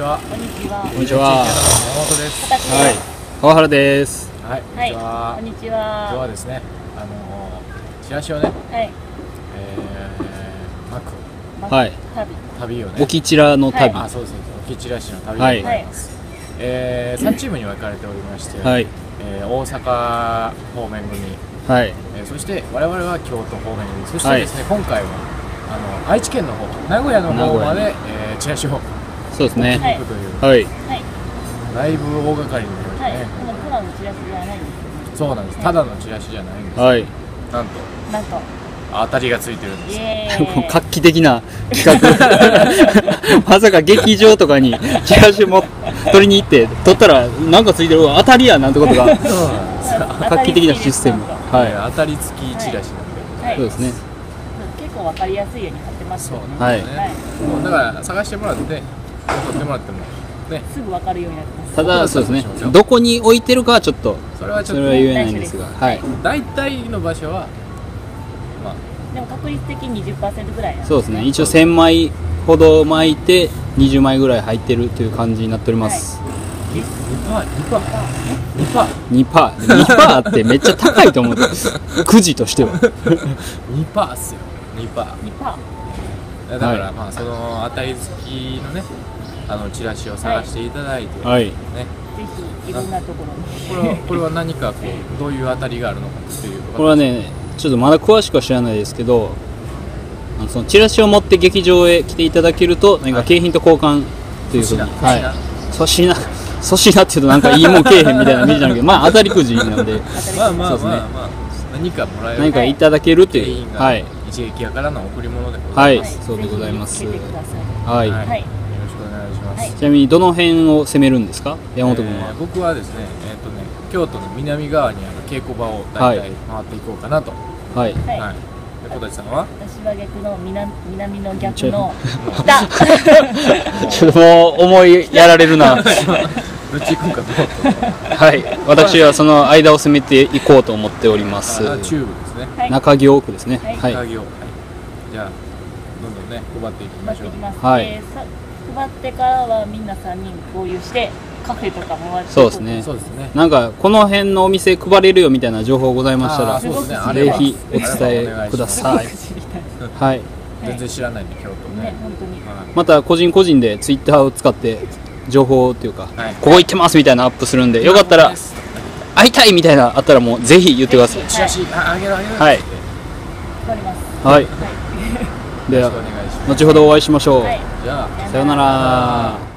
ちは。こんにちは。こんにちは。山本です。形ですはい。川原です。はい。こんはい。にちは。こんにち今日はは。ですね、あのーチラシをね、はい。えー、巻くまはい旅。旅をね。オキチラの旅。あ、そうです。オキチラシの旅でございます。えー、3チームに分かれておりまして、はい。えー大阪方面組、はい。えーそして我々は京都方面組、そしてですね、今回はあの愛知県の方、名古屋の方ま名で、えーチラシをそうですね。行くという、はい。はい。だいぶ大掛かりになはい。るね。このプランのチラシではないんですそうなんです。ただのチラシじゃないんです。はい。なんと。なんと。当たりがついてるんです。画期的な企画。まさか劇場とかにチラシも取りに行って、取ったらなんかついてるわ当たりやなんてことが。画期的なシステム。は、はい当たり付きチラシなんで。はい。い。そうですね。結構わかりやすいように貼ってますよね。はいですねはい。もうだから探してもらって、取ってもらってもね、すぐわかるようになってます。ただ、そうですね。どこに置いてるかはちょっと、それはちょっと言えないんですが。はい。大体の場所はまあでも確率的に20%ぐらいなんそうですね。一応1000枚ほど巻いて、20枚ぐらい入ってるという感じになっております。2パー2パー2パー2パー。2パーってめっちゃ高いと思う。くじとしては。2パーっすよ2パー2パー。だから、はいまあその当たり付きのねあのチラシを探していただいて、はい。ね。ぜひいろんなところに。これはこれは何かこうどういう当たりがあるのかっていうこれはね、ちょっとまだ詳しくは知らないですけど、そのチラシを持って劇場へ来ていただけると、何か景品と交換というふうに、粗品。はい。粗品、粗品っていうとなんかいいもんけえへんみたいなイメージなんだけど、まあ当たりくじなんで、まあまあまあまあ。何かもらえる何かいただけるという、景品が。はい。一撃屋からの贈り物でござはいいます、そうでございますはい。はいはいよろしくお願いします、はいちなみにどの辺を攻めるんですか？山本君はえー。僕はですね、えっ、とね、京都の南側にある稽古場を大体回っていこうかなと。はい。い。はい。はい。で小立さんは？私は逆の南南の逆の北 ちょっともう思いやられるな。どっち行くんかと思ったはい。私はその間を攻めていこうと思っております。あチューブですね。はい中京区ですね。はいはい。じゃあ、どんどんね、配っていきましょうはいでさ配ってからはみんな3人合流してカフェとか回ってそうですねそうですね。なんかこの辺のお店配れるよみたいな情報ございましたらあーそうですね。あぜひお伝えくだすさいはい全然知らないんで、京都ね。ね本当にはいまた個人個人でツイッターを使って情報っていうか、はい。ここ行ってますみたいなアップするんでよかったら会いたいみたいなあったらもうぜひ言ってください。はい。はい。はでは。後ほどお会いしましょう、い、はい。じゃあ。ささようなら